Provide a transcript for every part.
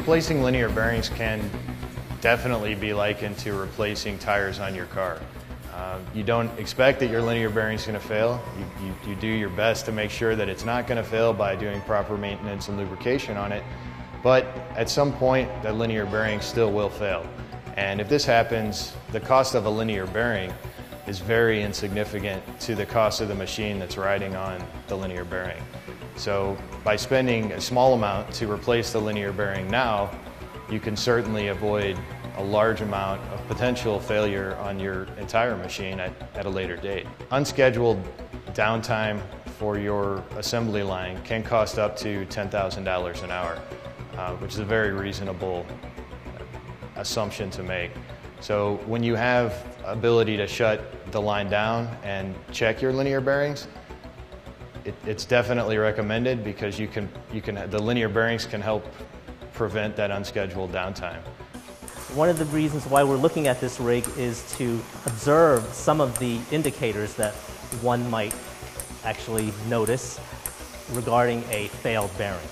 Replacing linear bearings can definitely be likened to replacing tires on your car. Uh, you don't expect that your linear bearing is going to fail. You, you, you, do your best to make sure that it's not going to fail by doing proper maintenance and lubrication on it. But at some point, that linear bearing still will fail. And if this happens, the cost of a linear bearing is very insignificant to the cost of the machine that's riding on the linear bearing. So by spending a small amount to replace the linear bearing now, you can certainly avoid a large amount of potential failure on your entire machine at, at a later date. Unscheduled downtime for your assembly line can cost up to $10,000 an hour, uh, which is a very reasonable assumption to make. So when you have ability to shut the line down and check your linear bearings, it, it's definitely recommended because you can, you can, the linear bearings can help prevent that unscheduled downtime. One of the reasons why we're looking at this rig is to observe some of the indicators that one might actually notice regarding a failed bearing.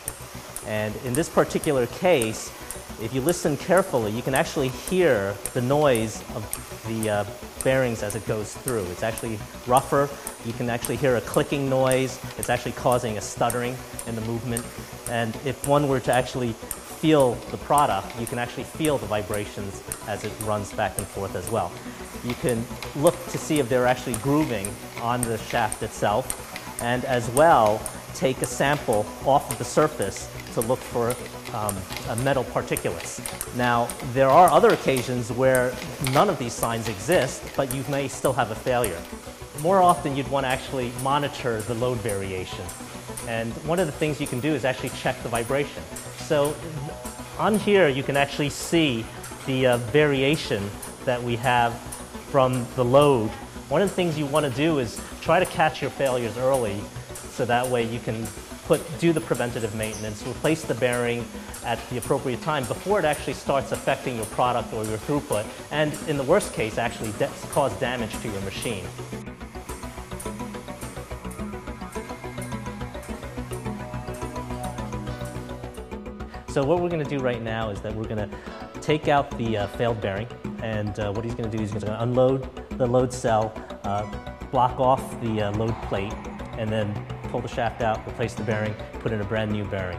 And in this particular case, if you listen carefully, you can actually hear the noise of the uh, bearings as it goes through. It's actually rougher. You can actually hear a clicking noise. It's actually causing a stuttering in the movement. And if one were to actually feel the product, you can actually feel the vibrations as it runs back and forth as well. You can look to see if they're actually grooving on the shaft itself, and as well, take a sample off of the surface to look for um, metal particulates. Now, there are other occasions where none of these signs exist, but you may still have a failure. More often, you'd want to actually monitor the load variation. And one of the things you can do is actually check the vibration. So on here, you can actually see the uh, variation that we have from the load. One of the things you want to do is try to catch your failures early so that way you can put, do the preventative maintenance, replace the bearing at the appropriate time before it actually starts affecting your product or your throughput, and in the worst case, actually cause damage to your machine. So what we're going to do right now is that we're going to take out the uh, failed bearing, and uh, what he's going to do is he's going to unload the load cell, uh, block off the uh, load plate, and then pull the shaft out, replace the bearing, put in a brand new bearing.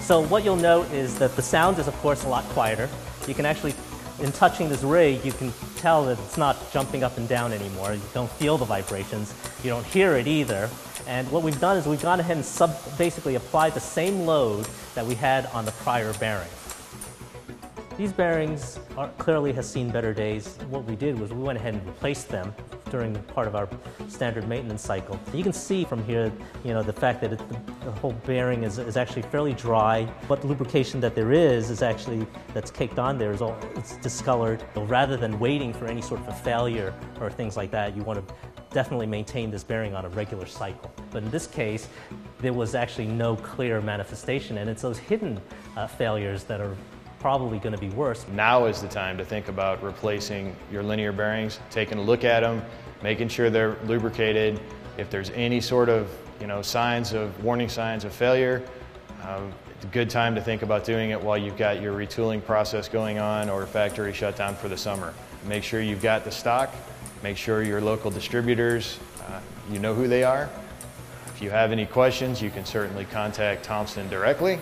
So what you'll note is that the sound is of course a lot quieter. You can actually, in touching this rig, you can tell that it's not jumping up and down anymore. You don't feel the vibrations. You don't hear it either. And what we've done is we've gone ahead and sub basically applied the same load that we had on the prior bearing. These bearings are, clearly has seen better days. What we did was we went ahead and replaced them during part of our standard maintenance cycle. You can see from here, you know, the fact that it, the, the, whole bearing is, is actually fairly dry. What lubrication that there is is actually, that's caked on there is all, it's discolored. So rather than waiting for any sort of a failure or things like that, you want to definitely maintain this bearing on a regular cycle. But in this case, there was actually no clear manifestation, and it's those hidden uh, failures that are probably going to be worse. Now is the time to think about replacing your linear bearings, taking a look at them, making sure they're lubricated. If there's any sort of you know signs of warning signs of failure, um, it's a good time to think about doing it while you've got your retooling process going on or factory shutdown for the summer. Make sure you've got the stock. Make sure your local distributors, uh, you know who they are. If you have any questions, you can certainly contact Thomson directly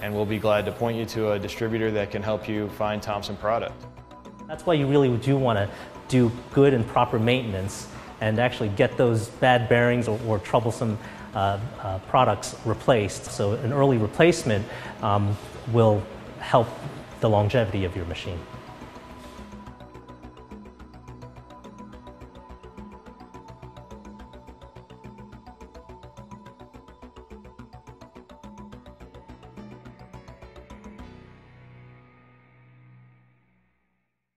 and we'll be glad to point you to a distributor that can help you find Thomson product. That's why you really do want to do good and proper maintenance and actually get those bad bearings or, or troublesome uh, uh, products replaced. So an early replacement um, will help the longevity of your machine.